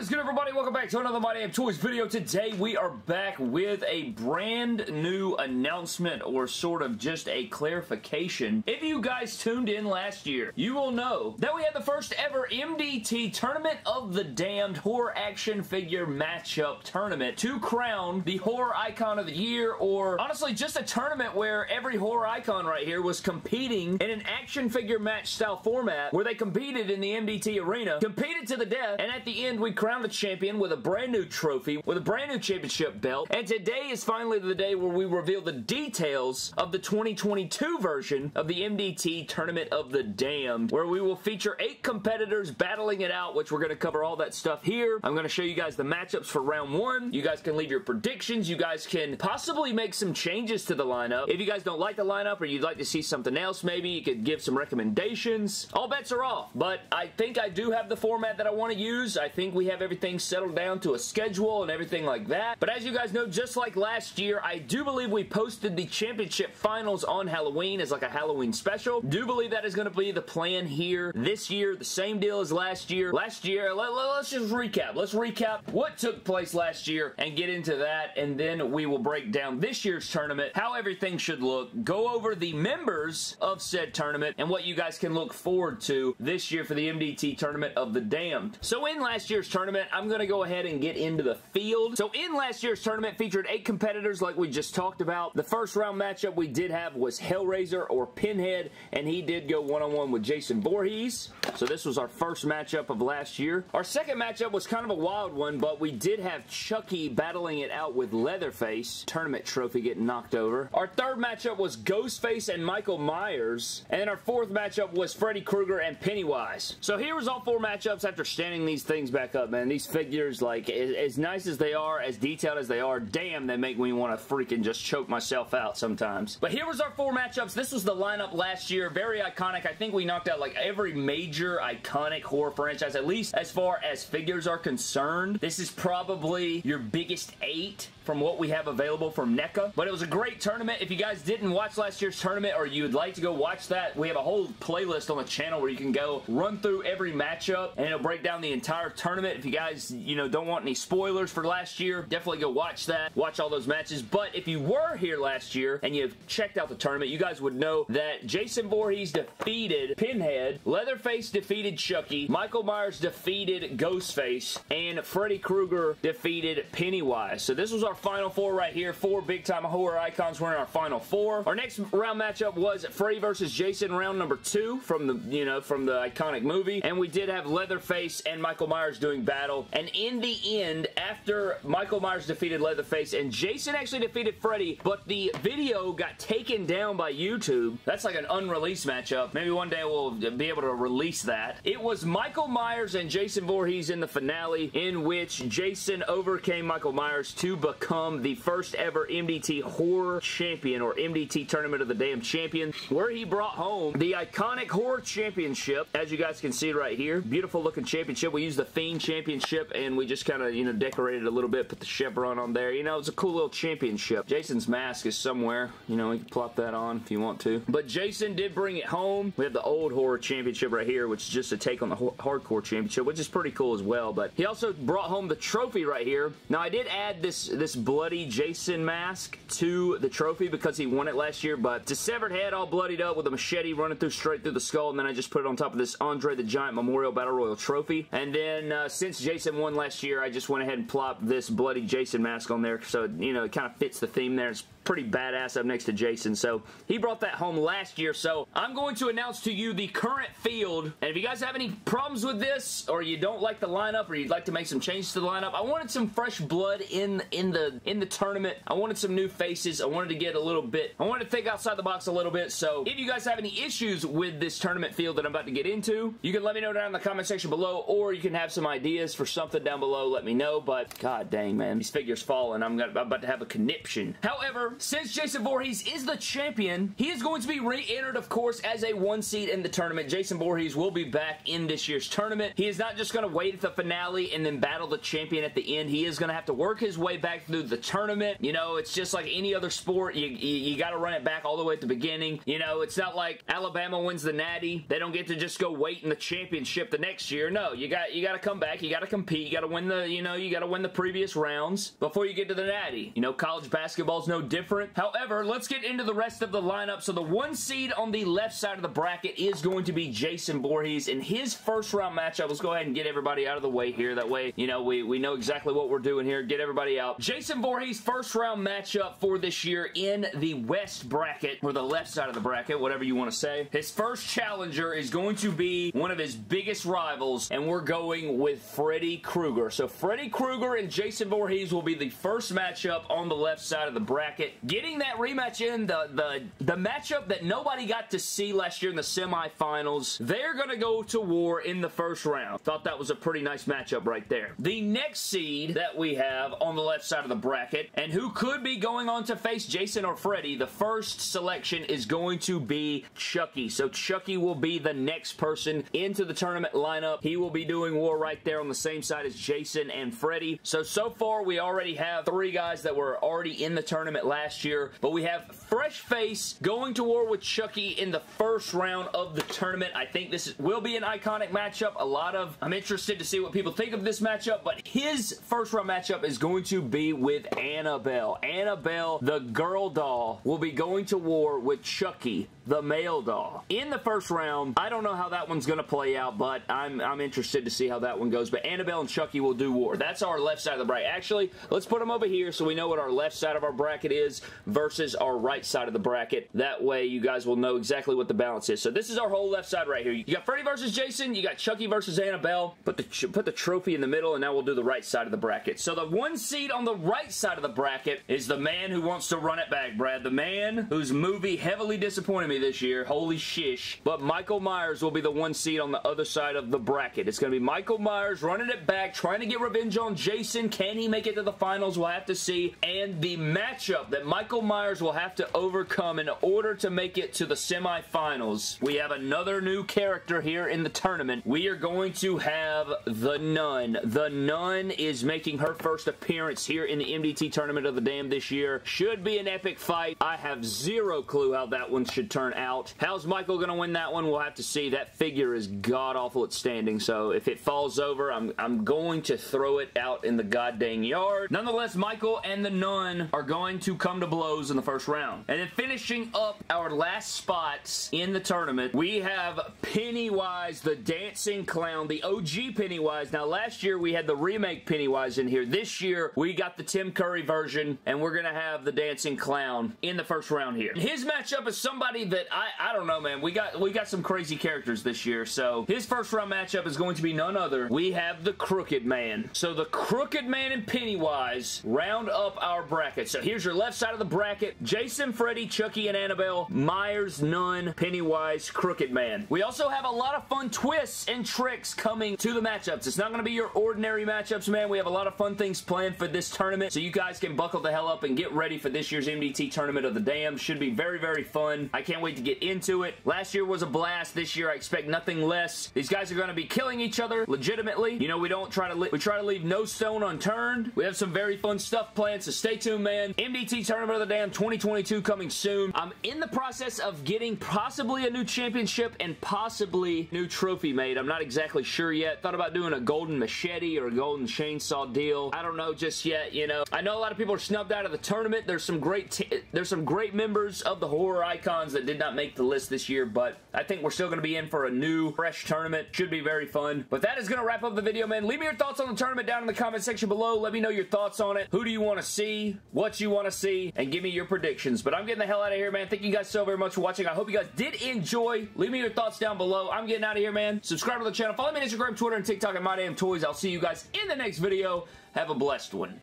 is good, everybody? Welcome back to another My Damn Toys video. Today, we are back with a brand new announcement or sort of just a clarification. If you guys tuned in last year, you will know that we had the first ever MDT Tournament of the Damned Horror Action Figure Matchup Tournament to crown the Horror Icon of the Year or honestly just a tournament where every horror icon right here was competing in an action figure match style format where they competed in the MDT arena, competed to the death, and at the end we crowned a champion with a brand new trophy, with a brand new championship belt, and today is finally the day where we reveal the details of the 2022 version of the MDT Tournament of the Damned, where we will feature eight competitors battling it out, which we're going to cover all that stuff here. I'm going to show you guys the matchups for round one. You guys can leave your predictions. You guys can possibly make some changes to the lineup. If you guys don't like the lineup or you'd like to see something else, maybe you could give some recommendations. All bets are off, but I think I do have the format that I want to use. I think we have everything settled down to a schedule and everything like that. But as you guys know, just like last year, I do believe we posted the championship finals on Halloween as like a Halloween special. Do believe that is going to be the plan here this year. The same deal as last year. Last year, let, us just recap. Let's recap what took place last year and get into that. And then we will break down this year's tournament, how everything should look, go over the members of said tournament, and what you guys can look forward to this year for the MDT Tournament of the Damned. So in last year's tournament, I'm going to go ahead and get into the field. So in last year's tournament, featured eight competitors like we just talked about. The first round matchup we did have was Hellraiser or Pinhead, and he did go one-on-one -on -one with Jason Voorhees. So this was our first matchup of last year. Our second matchup was kind of a wild one, but we did have Chucky battling it out with Leatherface. Tournament trophy getting knocked over. Our third matchup was Ghostface and Michael Myers. And then our fourth matchup was Freddy Krueger and Pennywise. So here was all four matchups after standing these things back up, man. And these figures, like, as nice as they are, as detailed as they are, damn, they make me want to freaking just choke myself out sometimes. But here was our four matchups. This was the lineup last year. Very iconic. I think we knocked out, like, every major iconic horror franchise, at least as far as figures are concerned. This is probably your biggest eight from what we have available from NECA. But it was a great tournament. If you guys didn't watch last year's tournament or you would like to go watch that, we have a whole playlist on the channel where you can go run through every matchup and it'll break down the entire tournament. If you guys, you know, don't want any spoilers for last year, definitely go watch that. Watch all those matches. But if you were here last year and you've checked out the tournament, you guys would know that Jason Voorhees defeated Pinhead, Leatherface defeated Chucky, Michael Myers defeated Ghostface, and Freddy Krueger defeated Pennywise. So this was our final four right here. Four big-time horror icons were in our final four. Our next round matchup was Freddy versus Jason, round number two from the, you know, from the iconic movie. And we did have Leatherface and Michael Myers doing battle. And in the end, after Michael Myers defeated Leatherface and Jason actually defeated Freddy, but the video got taken down by YouTube. That's like an unreleased matchup. Maybe one day we'll be able to release that. It was Michael Myers and Jason Voorhees in the finale in which Jason overcame Michael Myers to become the first ever MDT Horror Champion or MDT Tournament of the Damn Champion where he brought home the iconic Horror Championship as you guys can see right here. Beautiful looking championship. We used the Fiend Championship and we just kind of, you know, decorated a little bit, put the chevron on there. You know, it's a cool little championship. Jason's mask is somewhere. You know, we can plop that on if you want to. But Jason did bring it home. We have the old Horror Championship right here, which is just a take on the Hardcore Championship, which is pretty cool as well. But he also brought home the trophy right here. Now, I did add this, this bloody Jason mask to the trophy because he won it last year, but it's a severed head all bloodied up with a machete running through straight through the skull, and then I just put it on top of this Andre the Giant Memorial Battle Royal trophy. And then uh, since Jason won last year, I just went ahead and plopped this bloody Jason mask on there, so, you know, it kind of fits the theme there. It's pretty badass up next to Jason. So he brought that home last year. So I'm going to announce to you the current field. And if you guys have any problems with this or you don't like the lineup or you'd like to make some changes to the lineup, I wanted some fresh blood in, in, the, in the tournament. I wanted some new faces. I wanted to get a little bit, I wanted to think outside the box a little bit. So if you guys have any issues with this tournament field that I'm about to get into, you can let me know down in the comment section below or you can have some ideas for something down below. Let me know. But god dang, man. These figures falling. I'm, gonna, I'm about to have a conniption. However, since Jason Voorhees is the champion, he is going to be re-entered, of course, as a one seed in the tournament. Jason Voorhees will be back in this year's tournament. He is not just going to wait at the finale and then battle the champion at the end. He is going to have to work his way back through the tournament. You know, it's just like any other sport. You, you, you got to run it back all the way at the beginning. You know, it's not like Alabama wins the Natty. They don't get to just go wait in the championship the next year. No, you got you got to come back. You got to compete. You got to win the, you know, you got to win the previous rounds before you get to the Natty. You know, college basketball is no different. However, let's get into the rest of the lineup. So the one seed on the left side of the bracket is going to be Jason Voorhees. In his first round matchup, let's go ahead and get everybody out of the way here. That way, you know, we, we know exactly what we're doing here. Get everybody out. Jason Voorhees' first round matchup for this year in the West bracket, or the left side of the bracket, whatever you want to say. His first challenger is going to be one of his biggest rivals, and we're going with Freddy Krueger. So Freddy Krueger and Jason Voorhees will be the first matchup on the left side of the bracket. Getting that rematch in, the, the, the matchup that nobody got to see last year in the semifinals, they're going to go to war in the first round. Thought that was a pretty nice matchup right there. The next seed that we have on the left side of the bracket, and who could be going on to face Jason or Freddy, the first selection is going to be Chucky. So Chucky will be the next person into the tournament lineup. He will be doing war right there on the same side as Jason and Freddy. So, so far we already have three guys that were already in the tournament last year, but we have Fresh Face going to war with Chucky in the first round of the tournament. I think this will be an iconic matchup. A lot of, I'm interested to see what people think of this matchup, but his first round matchup is going to be with Annabelle. Annabelle, the girl doll, will be going to war with Chucky, the male doll. In the first round, I don't know how that one's going to play out, but I'm, I'm interested to see how that one goes. But Annabelle and Chucky will do war. That's our left side of the bracket. Actually, let's put them over here so we know what our left side of our bracket is versus our right side of the bracket. That way, you guys will know exactly what the balance is. So this is our whole left side right here. You got Freddy versus Jason. You got Chucky versus Annabelle. Put the, put the trophy in the middle, and now we'll do the right side of the bracket. So the one seed on the right side of the bracket is the man who wants to run it back, Brad. The man whose movie heavily disappointed me this year. Holy shish. But Michael Myers will be the one seed on the other side of the bracket. It's going to be Michael Myers running it back, trying to get revenge on Jason. Can he make it to the finals? We'll have to see. And the matchup that Michael Myers will have to overcome in order to make it to the semifinals. We have another new character here in the tournament. We are going to have the Nun. The Nun is making her first appearance here in the MDT Tournament of the Dam this year. Should be an epic fight. I have zero clue how that one should turn out. How's Michael going to win that one? We'll have to see. That figure is god-awful at standing, so if it falls over, I'm, I'm going to throw it out in the goddamn yard. Nonetheless, Michael and the Nun are going to come to blows in the first round. And then finishing up our last spots in the tournament, we have Pennywise, the Dancing Clown, the OG Pennywise. Now, last year we had the remake Pennywise in here. This year, we got the Tim Curry version, and we're going to have the Dancing Clown in the first round here. His matchup is somebody that, I, I don't know, man. We got, we got some crazy characters this year, so his first round matchup is going to be none other. We have the Crooked Man. So the Crooked Man and Pennywise round up our bracket. So here's your left of the bracket. Jason, Freddy, Chucky, and Annabelle. Myers, Nun, Pennywise, Crooked Man. We also have a lot of fun twists and tricks coming to the matchups. It's not going to be your ordinary matchups, man. We have a lot of fun things planned for this tournament, so you guys can buckle the hell up and get ready for this year's MDT Tournament of the Dam. Should be very, very fun. I can't wait to get into it. Last year was a blast. This year I expect nothing less. These guys are going to be killing each other legitimately. You know, we don't try to we try to leave no stone unturned. We have some very fun stuff planned, so stay tuned, man. MDT Tournament of the Dam 2022 coming soon. I'm in the process of getting possibly a new championship and possibly new trophy made. I'm not exactly sure yet. Thought about doing a golden machete or a golden chainsaw deal. I don't know just yet, you know. I know a lot of people are snubbed out of the tournament. There's some great there's some great members of the horror icons that did not make the list this year, but I think we're still going to be in for a new, fresh tournament. Should be very fun. But that is going to wrap up the video, man. Leave me your thoughts on the tournament down in the comment section below. Let me know your thoughts on it. Who do you want to see? What you want to see? And give me your predictions. But I'm getting the hell out of here, man. Thank you guys so very much for watching. I hope you guys did enjoy. Leave me your thoughts down below. I'm getting out of here, man. Subscribe to the channel. Follow me on Instagram, Twitter, and TikTok at My Damn Toys. I'll see you guys in the next video. Have a blessed one.